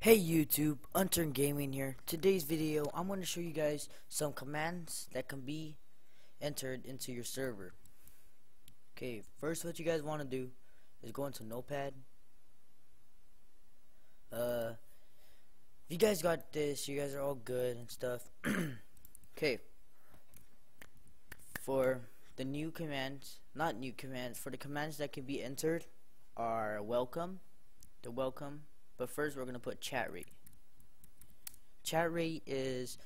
Hey YouTube, Unturned Gaming here. Today's video, I'm going to show you guys some commands that can be entered into your server. Okay, first what you guys want to do is go into Notepad. Uh, if you guys got this, you guys are all good and stuff. okay, for the new commands, not new commands, for the commands that can be entered are welcome, the welcome but first we're gonna put chat rate. Chat rate is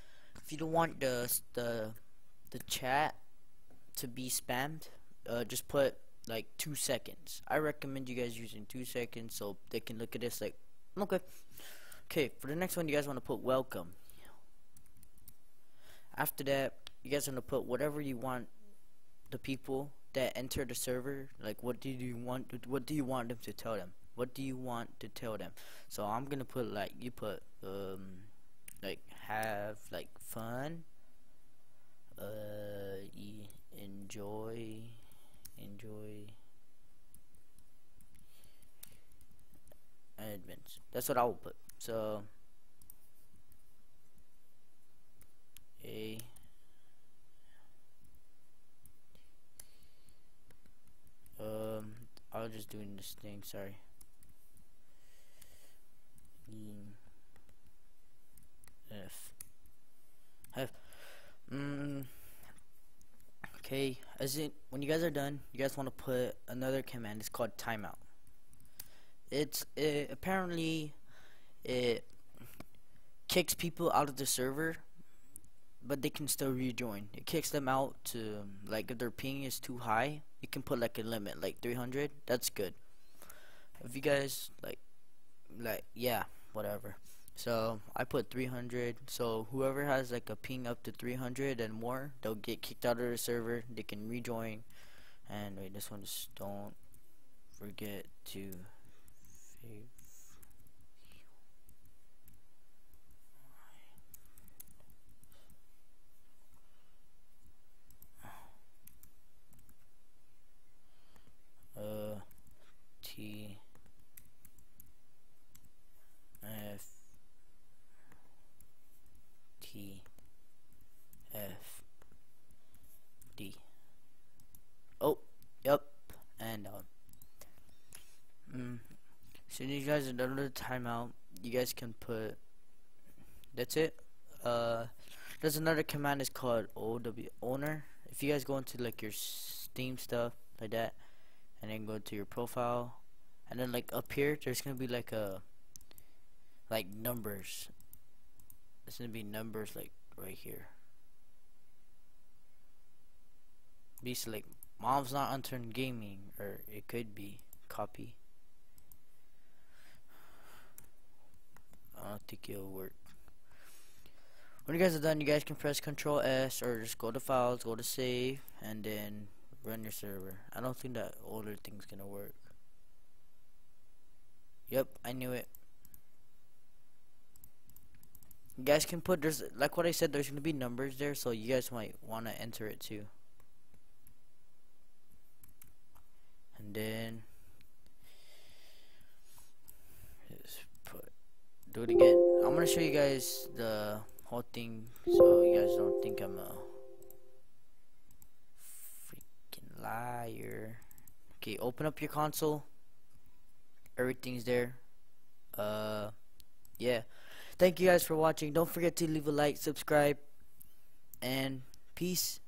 if you don't want the the the chat to be spammed, uh, just put like two seconds. I recommend you guys using two seconds so they can look at this like okay. Okay, for the next one you guys want to put welcome. After that, you guys want to put whatever you want the people that enter the server like what do you want what do you want them to tell them what do you want to tell them? So I'm gonna put like you put um like have like fun uh enjoy enjoy advents. That's what I will put. So a um I was just doing this thing sorry F. Have mm, okay as in when you guys are done you guys want to put another command it's called timeout. It's it, apparently it kicks people out of the server but they can still rejoin. It kicks them out to like if their ping is too high you can put like a limit like 300 that's good. If you guys like like yeah whatever. So I put 300 so whoever has like a ping up to 300 and more they'll get kicked out of the server. They can rejoin. And wait this one just don't forget to Mm. So you guys are done with the timeout, you guys can put. That's it. Uh, there's another command. It's called OW owner. If you guys go into like your Steam stuff like that, and then go to your profile, and then like up here, there's gonna be like a like numbers it's gonna be numbers like right here. Be like mom's not unturned gaming, or it could be copy. I don't it'll work. When you guys are done, you guys can press Control S or just go to Files, go to Save, and then run your server. I don't think that older thing's gonna work. Yep, I knew it. You guys can put there's like what I said there's gonna be numbers there so you guys might want to enter it too and then just put do it again. I'm gonna show you guys the whole thing so you guys don't think I'm a freaking liar. Okay open up your console. Everything's there. Uh yeah. Thank you guys for watching. Don't forget to leave a like, subscribe, and peace.